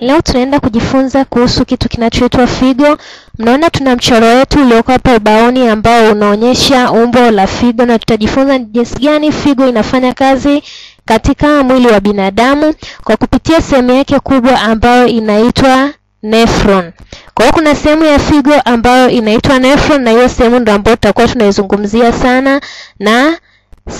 Leo tunaenda kujifunza kuhusu kitu kinachoitwa figo. Mnaona tuna mchoro wetu ulioko hapa ubaoni ambao unaonyesha umbo la figo, na tutajifunza jinsi gani figo inafanya kazi katika mwili wa binadamu kwa kupitia sehemu yake kubwa ambayo inaitwa nephron. Kwa hiyo kuna sehemu ya figo ambayo inaitwa nephron, na hiyo sehemu ndio ambayo tutakuwa tunaizungumzia sana na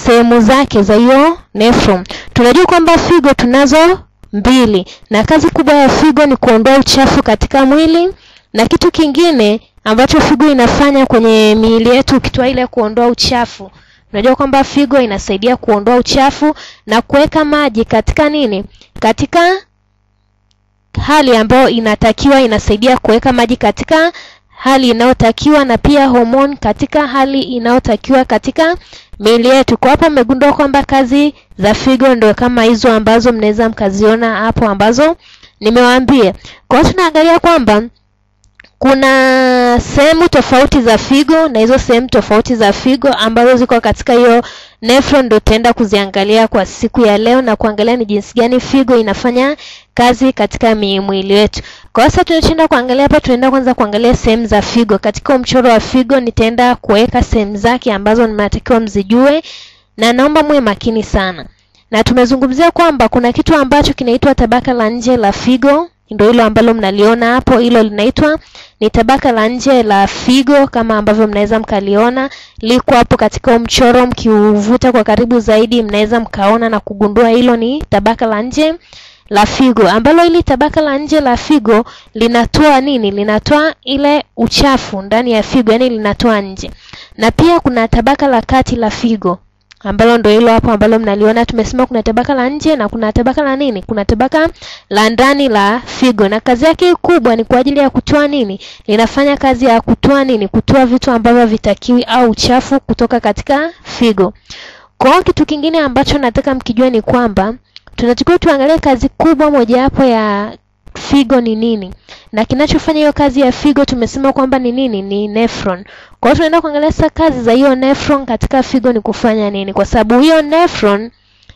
sehemu zake za hiyo nephron. Tunajua kwamba figo tunazo mbili. Na kazi kubwa ya figo ni kuondoa uchafu katika mwili, na kitu kingine ambacho figo inafanya kwenye miili yetu, ukitoa ile kuondoa uchafu, unajua kwamba figo inasaidia kuondoa uchafu na kuweka maji katika nini, katika hali ambayo inatakiwa, inasaidia kuweka maji katika hali inayotakiwa na pia homoni katika hali inayotakiwa katika miili yetu. Kwa hapo mmegundua kwamba kazi za figo ndio kama hizo ambazo mnaweza mkaziona hapo ambazo nimewaambia. Kwa hiyo tunaangalia kwamba kuna sehemu tofauti za figo na hizo sehemu tofauti za figo ambazo ziko katika hiyo nephron ndo tutaenda kuziangalia kwa siku ya leo na kuangalia ni jinsi gani figo inafanya kazi katika mwili wetu. Kwa sasa tunachoenda kuangalia hapa, tunaenda kwanza kuangalia sehemu za figo. Katika mchoro wa figo nitaenda kuweka sehemu zake ambazo mnatakiwa mzijue, na naomba muwe makini sana. Na tumezungumzia kwamba kuna kitu ambacho kinaitwa tabaka la nje la figo, ndio hilo ambalo mnaliona hapo, hilo linaitwa ni tabaka la nje la figo, kama ambavyo mnaweza mkaliona liko hapo katika mchoro. Mkiuvuta kwa karibu zaidi, mnaweza mkaona na kugundua hilo ni tabaka la nje la figo, ambalo hili tabaka la nje la figo linatoa nini? Linatoa ile uchafu ndani ya figo, yani linatoa nje. Na pia kuna tabaka la kati la figo ambalo ndio hilo hapo ambalo mnaliona. Tumesema kuna tabaka la nje na kuna tabaka la nini? Kuna tabaka la ndani la figo, na kazi yake kubwa ni kwa ajili ya kutoa nini? Linafanya kazi ya kutoa nini? Kutoa vitu ambavyo vitakiwi au uchafu kutoka katika figo. Kwa kitu kingine ambacho nataka mkijua ni kwamba tunatakiwa tuangalie kazi kubwa mojawapo ya figo ni nini, na kinachofanya hiyo kazi ya figo tumesema kwamba ni nini? Ni nephron. Kwa hiyo tunaenda kuangalia sasa kazi za hiyo nephron katika figo ni kufanya nini, kwa sababu hiyo nephron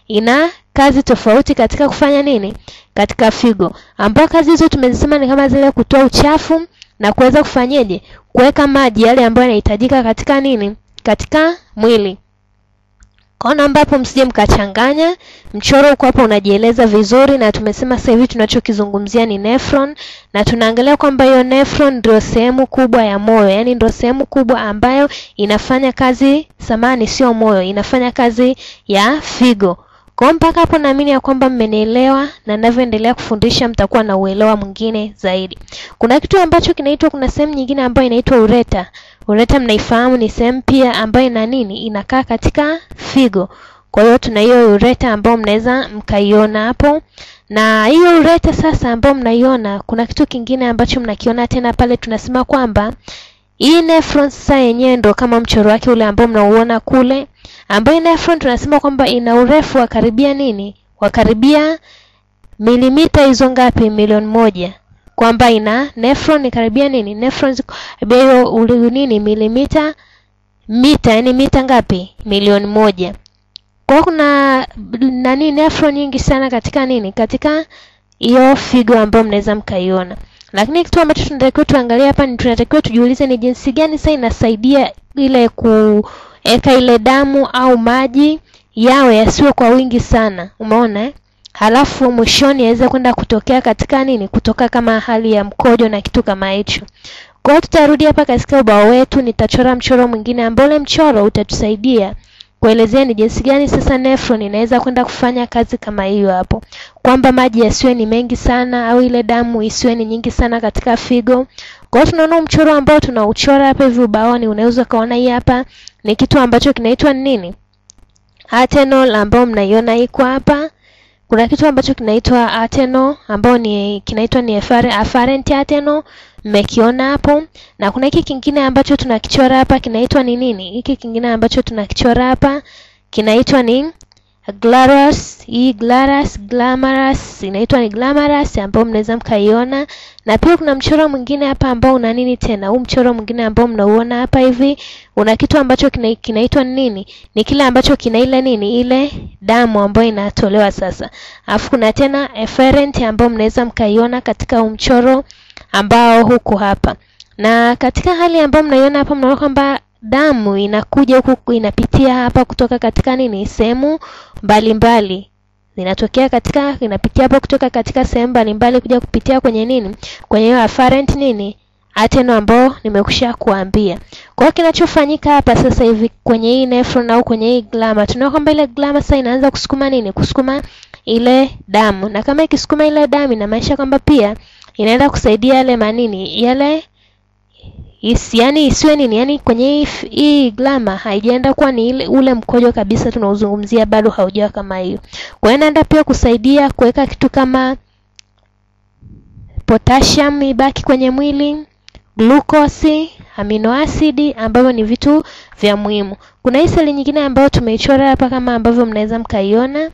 ina kazi tofauti katika kufanya nini katika figo, ambao kazi hizo tumezisema ni kama zile kutoa uchafu na kuweza kufanyeje, kuweka maji yale ambayo yanahitajika katika nini, katika mwili. Kwa ambapo msije mkachanganya. Mchoro uko hapo unajieleza vizuri, na tumesema sasa hivi tunachokizungumzia ni nephron, na tunaangalia kwamba hiyo nephron ndio sehemu kubwa ya moyo, yaani ndio sehemu kubwa ambayo inafanya kazi samani, sio moyo, inafanya kazi ya figo. Kwa mpaka hapo naamini ya kwamba mmenielewa, na ninavyoendelea kufundisha mtakuwa na uelewa mwingine zaidi. Kuna kitu ambacho kinaitwa, kuna sehemu nyingine ambayo inaitwa ureta. Ureta mnaifahamu, ni sehemu pia ambayo ina nini, inakaa katika figo. Kwa hiyo tuna hiyo ureta ambayo mnaweza mkaiona hapo, na hiyo ureta sasa ambayo mnaiona, kuna kitu kingine ambacho mnakiona tena pale, tunasema kwamba hii nephron sasa yenyewe ndo kama mchoro wake ule ambao mnauona kule, ambayo nephron tunasema kwamba ina urefu wa karibia nini, wa karibia milimita hizo ngapi? Milioni moja kwamba ina nephron ni karibia nini, nephron hiyo nini, milimita mita, yani mita ngapi? Milioni moja. Kwa kuna nani, nephron nyingi sana katika nini, katika hiyo figo ambayo mnaweza mkaiona. Lakini kitu ambacho tunatakiwa tuangalie hapa ni tunatakiwa tujiulize ni jinsi gani sasa inasaidia ile kuweka ile damu au maji yawe yasiwe kwa wingi sana, umeona eh? halafu mwishoni yaweze kwenda kutokea katika nini, kutoka kama hali ya mkojo na kitu kama hicho. Kwa hiyo tutarudi hapa katika ubao wetu, nitachora mchoro mwingine ambao ule mchoro utatusaidia kuelezea ni jinsi gani sasa nephron inaweza kwenda kufanya kazi kama hiyo hapo, kwamba maji yasiwe ni mengi sana au ile damu isiwe ni nyingi sana katika figo. Kwa hiyo tunaona mchoro ambao tunauchora hapa hivi ubaoni, unaweza ukaona hii hapa ni kitu ambacho kinaitwa nini, atenol, ambao mnaiona iko hapa kuna kitu ambacho kinaitwa ateno ambao ni kinaitwa ni afferent ateno, mmekiona hapo, na kuna hiki kingine ambacho tunakichora hapa kinaitwa ni nini? Hiki kingine ambacho tunakichora hapa kinaitwa ni glarus. Hii glarus, Glamorous, inaitwa ni Glamorous ambao mnaweza mkaiona, na pia kuna mchoro mwingine hapa ambao una nini tena. Huu mchoro mwingine ambao mnauona hapa hivi una kitu ambacho kina, kinaitwa nini? Ni kile ambacho kina ile nini, ile damu ambayo inatolewa sasa. Alafu kuna tena efferent ambayo mnaweza mkaiona katika huu mchoro ambao huku hapa. Na katika hali ambayo mnaiona hapa mnaona kwamba damu inakuja huku inapitia hapa kutoka katika nini sehemu mbalimbali zinatokea katika inapitia hapo kutoka katika sehemu mbalimbali kuja kupitia kwenye nini kwenye hiyo afferent nini ateno ambao nimekusha kuambia. Kwa hiyo kinachofanyika hapa sasa hivi kwenye hii nephron au kwenye hii glama, tunaona kwamba ile glama sasa inaanza kusukuma nini? Kusukuma ile damu, na kama ikisukuma ile damu inamaanisha kwamba pia inaenda kusaidia yale manini yale isi, yani isiwe nini, yani kwenye hii, glama haijaenda kuwa ni ile ule mkojo kabisa tunaozungumzia, bado haujawa kama hiyo. Kwa hiyo inaenda pia kusaidia kuweka kitu kama potassium ibaki kwenye mwili, glucose, amino acid ambavyo ni vitu vya muhimu. Kuna hii seli nyingine ambayo tumeichora hapa kama ambavyo mnaweza mkaiona.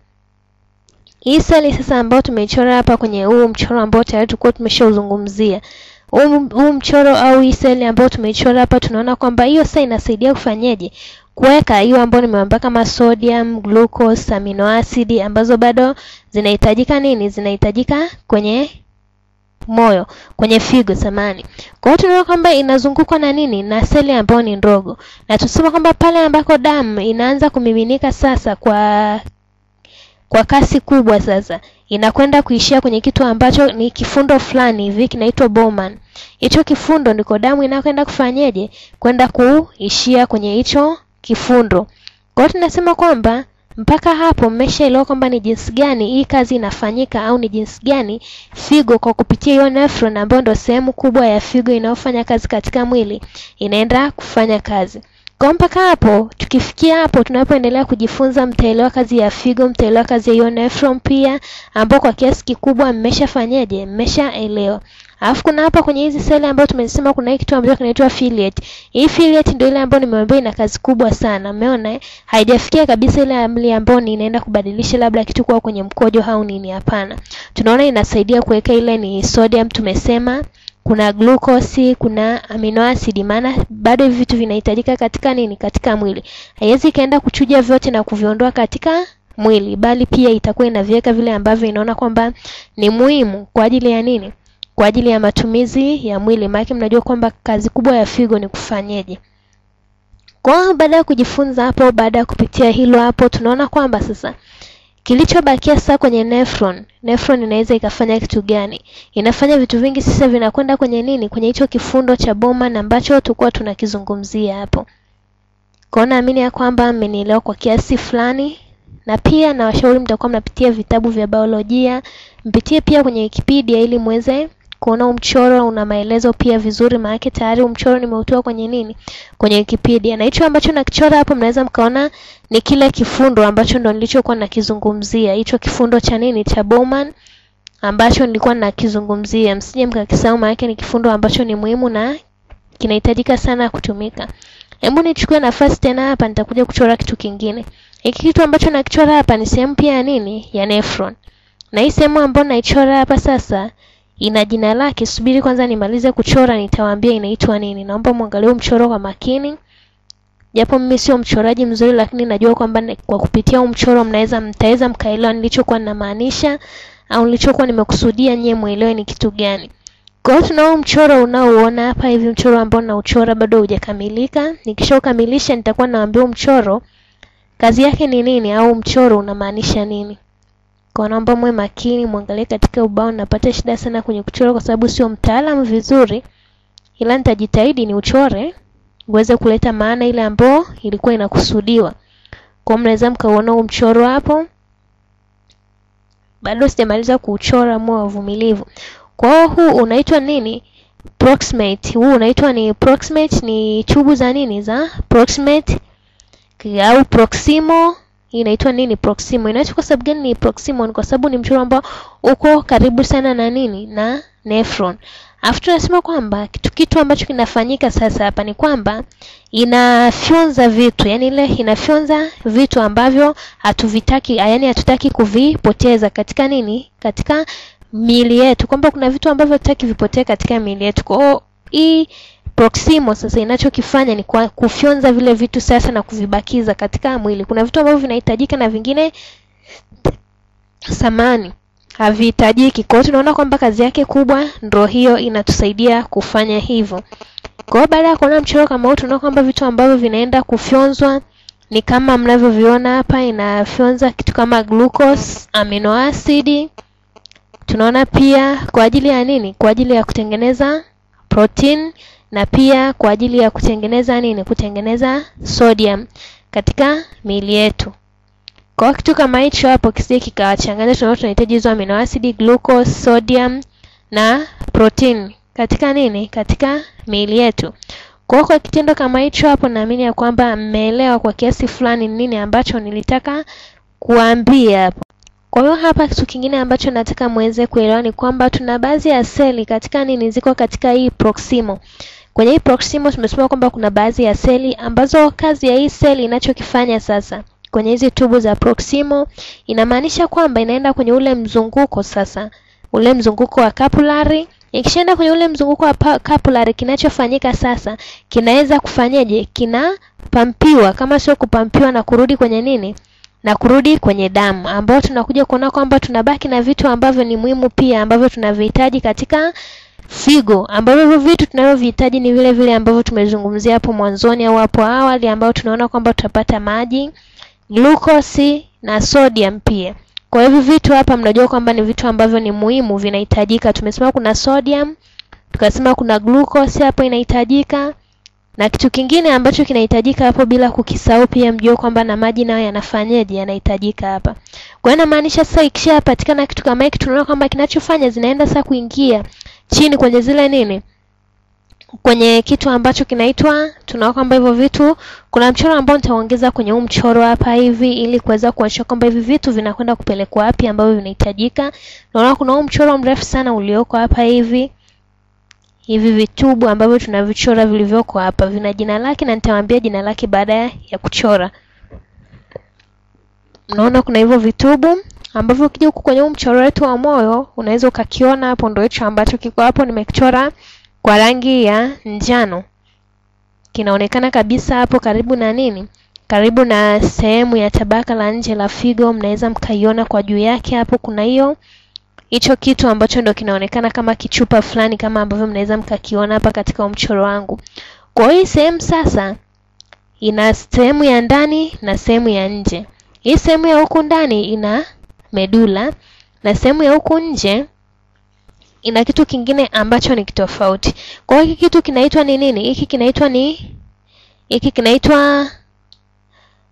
Hii seli sasa ambayo tumeichora hapa kwenye huu mchoro ambao tayari tulikuwa tumeshauzungumzia. Huu mchoro au hii seli ambayo tumeichora hapa tunaona kwamba hiyo sasa inasaidia kufanyeje? Kuweka hiyo ambayo nimeambia kama sodium, glucose, amino acid ambazo bado zinahitajika nini? Zinahitajika kwenye moyo kwenye figo samani. Kwa hiyo tunaona kwamba inazungukwa na nini? Na seli ambayo ni ndogo, na tusema kwamba pale ambako damu inaanza kumiminika sasa kwa kwa kasi kubwa, sasa inakwenda kuishia kwenye kitu ambacho ni kifundo fulani hivi kinaitwa Bowman. Hicho kifundo ndiko damu inakwenda kufanyeje? Kwenda kuishia kwenye hicho kifundo. Kwa hiyo tunasema kwamba mpaka hapo mmeshaelewa kwamba ni jinsi gani hii kazi inafanyika au ni jinsi gani figo kwa kupitia hiyo nephron ambayo ndio sehemu kubwa ya figo inayofanya kazi katika mwili inaenda kufanya kazi. Kwa mpaka hapo tukifikia hapo tunapoendelea kujifunza mtaelewa kazi ya figo, mtaelewa kazi ya hiyo nephron pia ambao kwa kiasi kikubwa mmeshafanyaje? Mmeshaelewa. Alafu kuna hapa kwenye hizi seli ambayo tumesema kuna kitu ambacho kinaitwa affiliate. Hii affiliate ndio ile ambayo nimewaambia ina kazi kubwa sana. Umeona eh? Haijafikia kabisa ile amli ambayo ni inaenda kubadilisha labda kitu kuwa kwenye mkojo au nini, hapana. Tunaona inasaidia kuweka ile ni sodium tumesema kuna glukosi, kuna amino asidi, maana bado hivi vitu vinahitajika katika nini? Katika mwili. Haiwezi ikaenda kuchuja vyote na kuviondoa katika mwili, bali pia itakuwa inaviweka vile ambavyo inaona kwamba ni muhimu kwa ajili ya nini? Kwa ajili ya matumizi ya mwili. Maana mnajua kwamba kazi kubwa ya figo ni kufanyeje. Kwa baada ya kujifunza hapo, baada ya kupitia hilo hapo, tunaona kwamba sasa kilichobakia sasa kwenye nephron, nephron inaweza ikafanya kitu gani? Inafanya vitu vingi sasa, vinakwenda kwenye nini? Kwenye hicho kifundo cha boma na ambacho tulikuwa tunakizungumzia hapo. Kwa naamini ya kwamba mmenielewa kwa kiasi fulani, na pia nawashauri mtakuwa mnapitia vitabu vya biolojia, mpitie pia kwenye Wikipedia ili muweze kuona mchoro una maelezo pia vizuri, maana tayari mchoro nimeutoa kwenye nini, kwenye Wikipedia. Na hicho ambacho nakichora hapo, mnaweza mkaona ni kile kifundo ambacho ndo nilichokuwa nakizungumzia, hicho kifundo cha nini, cha Bowman ambacho nilikuwa nakizungumzia. Msije mkakisahau, maana ni kifundo ambacho ni muhimu na kinahitajika sana kutumika. Hebu nichukue nafasi tena hapa, nitakuja kuchora kitu kingine. Hiki kitu ambacho nakichora hapa ni sehemu pia ya nini, ya nephron, na hii sehemu ambayo naichora hapa sasa ina jina lake. Subiri kwanza nimalize kuchora, nitawaambia inaitwa nini. Naomba muangalie mchoro kwa makini, japo mimi sio mchoraji mzuri, lakini najua kwamba kwa kupitia huu mchoro mnaweza mtaweza mkaelewa nilichokuwa ninamaanisha au nilichokuwa nimekusudia nyie muelewe ni kitu gani. Kwa hiyo tunao mchoro unaoona hapa hivi, mchoro ambao nauchora bado hujakamilika. Nikishaukamilisha nitakuwa naambia mchoro kazi yake ni nini au mchoro unamaanisha nini. Kwa naomba mwe makini muangalie katika ubao. Napata shida sana kwenye kuchora kwa sababu sio mtaalamu vizuri, ila nitajitahidi ni uchore uweze kuleta maana ile ambayo ilikuwa inakusudiwa. Kwa mnaweza mkaona huu mchoro hapo, bado sijamaliza kuuchora, mwe wavumilivu. Kwa hiyo huu unaitwa nini? Proximate. Huu unaitwa ni proximate, ni chubu za nini, za proximate au proximo inaitwa nini? Proximo. Inaitwa kwa sababu gani ni proximo? Ni kwa sababu ni mchoro ambao uko karibu sana na nini, na nephron. Alafu tunasema kwamba kitu kitu ambacho kinafanyika sasa hapa ni kwamba inafyonza vitu, yani ile inafyonza vitu ambavyo hatuvitaki, yani hatutaki kuvipoteza katika nini, katika miili yetu, kwamba kuna vitu ambavyo hatutaki vipotee katika miili yetu. Kwa hii Proximo sasa inachokifanya ni kwa kufyonza vile vitu sasa na kuvibakiza katika mwili. Kuna vitu ambavyo vinahitajika na vingine samani havihitajiki. Kwa hiyo tunaona kwamba kazi yake kubwa ndio hiyo inatusaidia kufanya hivyo. Kwa hiyo baada ya kuona mchoro kama huu, tunaona kwamba vitu ambavyo vinaenda kufyonzwa ni kama mnavyoviona hapa, inafyonza kitu kama glucose, amino acid. Tunaona pia kwa ajili ya nini? Kwa ajili ya kutengeneza protein na pia kwa ajili ya kutengeneza nini? Kutengeneza sodium katika miili yetu. Kwa kitu kama hicho hapo kisije kikawachanganya, tunao tunahitaji hizo amino acid, glucose, sodium na protein katika nini? Katika miili yetu. Kwa kwa kitendo kama hicho hapo, naamini ya kwamba mmeelewa kwa kiasi fulani nini ambacho nilitaka kuambia hapo. Kwa hiyo hapa kitu kingine ambacho nataka muweze kuelewa ni kwamba tuna baadhi ya seli katika nini ziko katika hii proximal. Kwenye hii proximal tumesema kwamba kuna baadhi ya seli ambazo kazi ya hii seli inachokifanya sasa. Kwenye hizi tubu za proximal inamaanisha kwamba inaenda kwenye ule mzunguko sasa, ule mzunguko wa capillary. Ikishaenda kwenye ule mzunguko wa capillary, kinachofanyika sasa kinaweza kufanyaje? Kinapampiwa, kama sio kupampiwa na kurudi kwenye nini? Na kurudi kwenye damu, ambao tunakuja kuona kwamba tunabaki na vitu ambavyo ni muhimu pia ambavyo tunavihitaji katika figo, ambavyo hivyo vitu tunavyovihitaji ni vile vile ambavyo tumezungumzia hapo mwanzoni au hapo awali, ambao tunaona kwamba tutapata maji, glukosi na sodium pia. Kwa hivyo vitu hapa mnajua kwamba ni vitu ambavyo ni muhimu vinahitajika. Tumesema kuna sodium, tukasema kuna glucose hapo inahitajika na kitu kingine ambacho kinahitajika hapo bila kukisahau pia mjue kwamba na maji nayo yanafanyaje, yanahitajika hapa. Kwa hiyo inamaanisha sasa ikishapatikana kitu kama hiki, tunaona kwamba kinachofanya zinaenda sasa kuingia chini kwenye zile nini, kwenye kitu ambacho kinaitwa, tunaona kwamba hivyo vitu, kuna mchoro ambao nitaongeza kwenye huu mchoro hapa hivi, ili kuweza kuonyesha kwamba hivi vitu vinakwenda kupelekwa wapi ambavyo vinahitajika. Naona kuna huu mchoro mrefu sana ulioko hapa hivi. Hivi vitubu ambavyo tunavichora vilivyoko hapa. Vina jina lake, na nitawaambia jina lake baada ya kuchora. naona kuna hivyo vitubu ambavyo ukija huku kwenye huu mchoro wetu wa moyo unaweza ukakiona hapo, ndio hicho ambacho kiko hapo. Nimekichora kwa rangi ya njano, kinaonekana kabisa hapo karibu na nini, karibu na sehemu ya tabaka la nje la figo. Mnaweza mkaiona kwa juu yake hapo, kuna hiyo hicho kitu ambacho ndio kinaonekana kama kichupa fulani kama ambavyo mnaweza mkakiona hapa katika mchoro wangu. Kwa hiyo sehemu sasa ina sehemu ya ndani na sehemu ya nje. Hii sehemu ya huku ndani ina medula na sehemu ya huku nje ina kitu kingine ambacho ni kitofauti. Kwa hiyo hiki kitu kinaitwa ni nini? Hiki kinaitwa ni hiki kinaitwa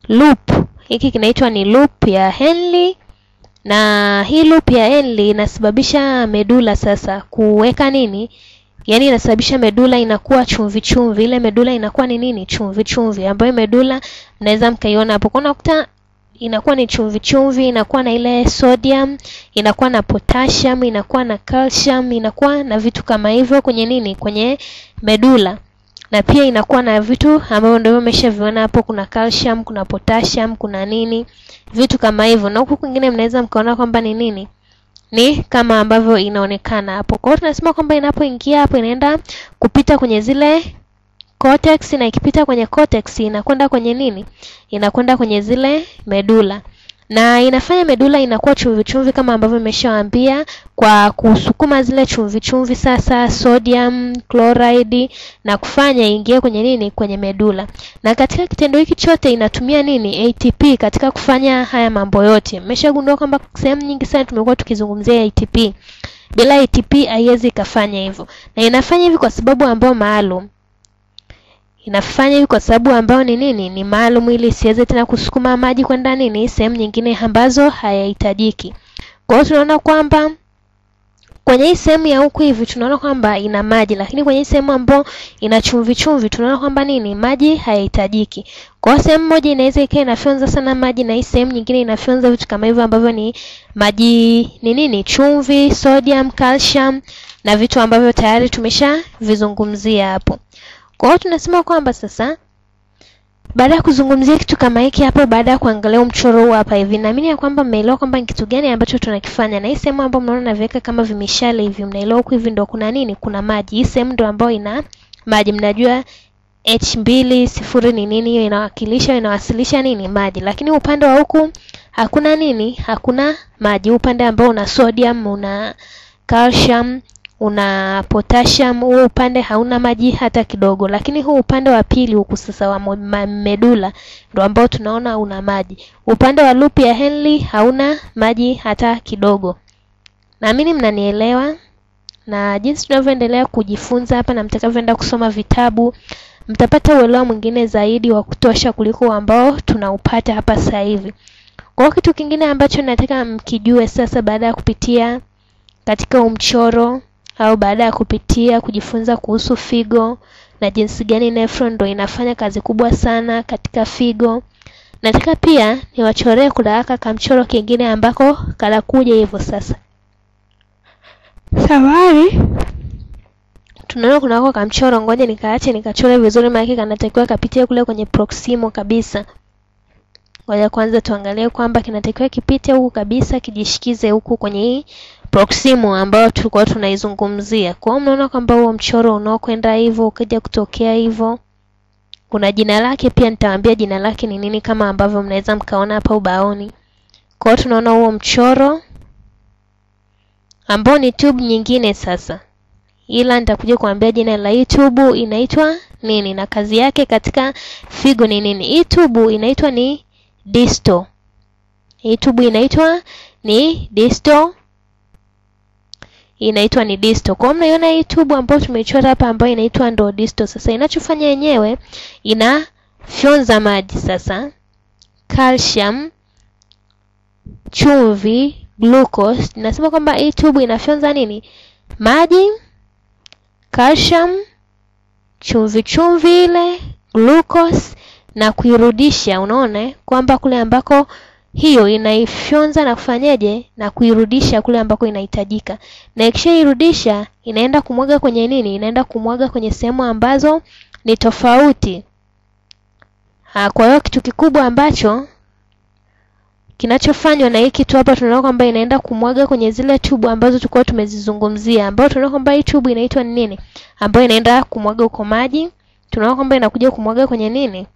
loop. Hiki kinaitwa ni loop ya Henle na hii loop ya Henle inasababisha medula sasa kuweka nini, yaani inasababisha medula inakuwa chumvi chumvi. Ile medula inakuwa ni nini? Chumvi chumvi, ambayo medula mnaweza mkaiona hapo, kwa unakuta inakuwa ni chumvi chumvi, inakuwa na ile sodium, inakuwa na potassium, inakuwa na calcium, inakuwa na vitu kama hivyo kwenye nini, kwenye medula. Na pia inakuwa na vitu ambavyo ndio umeshaviona hapo. Kuna calcium, kuna potassium, kuna nini, vitu kama hivyo, na huku kwingine mnaweza mkaona kwamba ni nini, ni kama ambavyo inaonekana hapo. Kwa hiyo tunasema kwamba inapoingia hapo inaenda kupita kwenye zile cortex, na ikipita kwenye cortex inakwenda kwenye nini, inakwenda kwenye zile medula na inafanya medula inakuwa chumvi chumvi kama ambavyo nimeshawaambia kwa kusukuma zile chumvi chumvi sasa sodium chloride na kufanya ingie kwenye nini kwenye medula. Na katika kitendo hiki chote inatumia nini ATP katika kufanya haya mambo yote. Mmeshagundua kwamba sehemu nyingi sana tumekuwa tukizungumzia ATP. Bila ATP haiwezi ikafanya hivyo, na inafanya hivi kwa sababu ambayo maalum inafanya hivi kwa sababu ambayo ni nini, ni maalum, ili siweze tena kusukuma maji kwenda nini sehemu nyingine ambazo hayahitajiki. Kwa hiyo tunaona kwamba kwenye hii sehemu ya huku hivi tunaona kwamba ina maji, lakini kwenye hii sehemu ambayo ina chumvi chumvi tunaona kwamba nini, maji hayahitajiki. Kwa hiyo sehemu moja inaweza ikawa inafyonza sana maji na hii sehemu nyingine inafyonza vitu kama hivyo ambavyo ni maji, ni nini, chumvi, sodium, calcium na vitu ambavyo tayari tumeshavizungumzia hapo. Kwa hiyo tunasema kwamba sasa baada ya kuzungumzia kitu kama hiki hapo, baada ya kuangalia mchoro huu hapa hivi, naamini ya kwamba mmeelewa kwamba ni kitu gani ambacho tunakifanya, na hii sehemu ambayo mnaona naviweka kama vimishale hivi, mnaelewa huku hivi ndo kuna nini, kuna maji. Hii sehemu ndo ambayo ina maji, mnajua H mbili sifuri ni nini, hiyo inawakilisha inawasilisha nini, maji. Lakini upande wa huku hakuna nini? Hakuna maji. Upande ambao una sodium una calcium una potassium huu upande hauna maji hata kidogo lakini huu upande wa pili huku sasa wa medula ndo ambao tunaona una maji. Upande wa loop ya Henle hauna maji hata kidogo. Naamini mnanielewa na jinsi tunavyoendelea kujifunza hapa na mtakavyoenda kusoma vitabu mtapata uelewa mwingine zaidi wa kutosha kuliko ambao tunaupata hapa sasa hivi. Kwa kitu kingine ambacho nataka mkijue sasa baada ya kupitia katika umchoro mchoro au baada ya kupitia kujifunza kuhusu figo na jinsi gani nephron ndo inafanya kazi kubwa sana katika figo. Nataka pia niwachoree kulaaka kamchoro kingine ambako kanakuja hivyo sasa. Sawari? Tunaona kunako kamchoro ngoja nikaache nikachore vizuri maana kanatakiwa kapitie kule kwenye proximo kabisa. Ngoja kwanza tuangalie kwamba kinatakiwa kipite huku kabisa kijishikize huku kwenye hii proximo ambayo tulikuwa tunaizungumzia. Kwa hiyo mnaona kwamba huo mchoro unaokwenda hivyo ukija kutokea hivyo kuna jina lake pia nitawaambia jina lake ni nini kama ambavyo mnaweza mkaona hapa ubaoni. Kwa hiyo tunaona huo mchoro ambao ni tube nyingine sasa. Ila nitakuja kuambia jina la hii tube inaitwa nini na kazi yake katika figo ni nini. Hii tube inaitwa ni disto. Hii tube inaitwa ni disto inaitwa ni disto. Kwa hiyo mnaiona hii tubu ambayo tumeichora hapa ambayo inaitwa ndo disto. Sasa inachofanya yenyewe inafyonza maji. Sasa calcium chumvi glucose. Nasema kwamba hii tubu inafyonza nini? Maji calcium chumvi chumvi ile glucose na kuirudisha. Unaona eh, kwamba kule ambako hiyo inaifyonza na kufanyeje na kuirudisha kule ambako inahitajika. Na ikishairudisha inaenda kumwaga kwenye nini? Inaenda kumwaga kwenye sehemu ambazo ni tofauti. Ha, kwa hiyo kitu kikubwa ambacho kinachofanywa na hii kitu hapa tunaona kwamba inaenda kumwaga kwenye zile tubu ambazo tulikuwa tumezizungumzia ambayo tunaona kwamba hii tubu inaitwa nini? Ambayo inaenda kumwaga uko maji tunaona kwamba inakuja kumwaga kwenye nini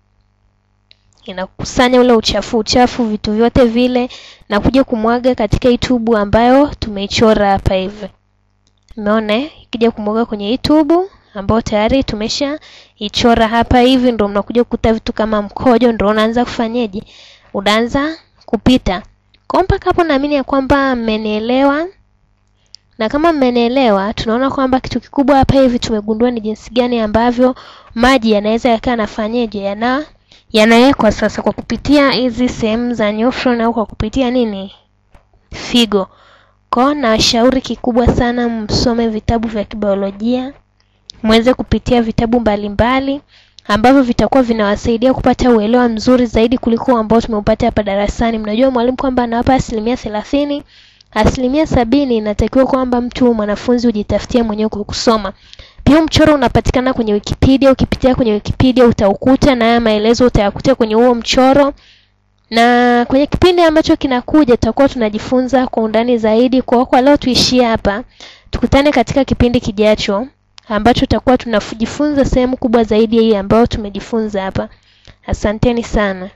inakusanya ule uchafu uchafu vitu vyote vile na kuja kumwaga katika hii tubu ambayo tumeichora hapa hivi. Umeona? Ikija kumwaga kwenye hii tubu ambayo tayari tumesha ichora hapa hivi ndio mnakuja kukuta vitu kama mkojo ndio unaanza kufanyeje? Unaanza kupita. Kwa mpaka hapo naamini ya kwamba mmenielewa. Na kama mmenielewa tunaona kwamba kitu kikubwa hapa hivi tumegundua ni jinsi gani ambavyo maji yanaweza yakawa nafanyeje yana yanawekwa sasa kwa kupitia hizi sehemu za nephron au kwa kupitia nini? Figo. Ka na shauri kikubwa sana msome vitabu vya kibiolojia mweze kupitia vitabu mbalimbali ambavyo vitakuwa vinawasaidia kupata uelewa mzuri zaidi kuliko ambao tumeupata hapa darasani. Mnajua mwalimu kwamba anawapa asilimia thelathini asilimia sabini inatakiwa kwamba mtu mwanafunzi ujitafutie mwenyewe kwa kusoma pia mchoro unapatikana kwenye wikipedia ukipitia kwenye wikipedia utaukuta na haya maelezo utayakuta kwenye huo mchoro. Na kwenye kipindi ambacho kinakuja tutakuwa tunajifunza kwa undani zaidi kwa kwa leo tuishie hapa. Tukutane katika kipindi kijacho ambacho tutakuwa tunajifunza sehemu kubwa zaidi ya hii ambayo tumejifunza hapa. Asanteni sana